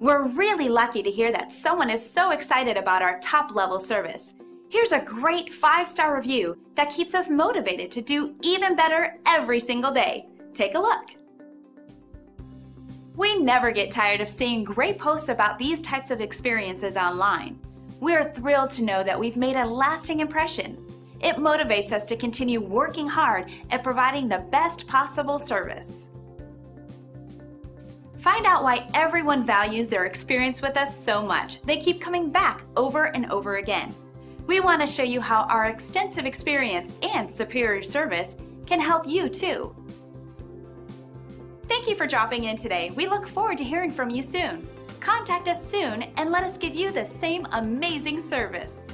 We're really lucky to hear that someone is so excited about our top level service. Here's a great five star review that keeps us motivated to do even better every single day. Take a look. We never get tired of seeing great posts about these types of experiences online. We're thrilled to know that we've made a lasting impression. It motivates us to continue working hard at providing the best possible service. Find out why everyone values their experience with us so much. They keep coming back over and over again. We want to show you how our extensive experience and superior service can help you too. Thank you for dropping in today. We look forward to hearing from you soon. Contact us soon and let us give you the same amazing service.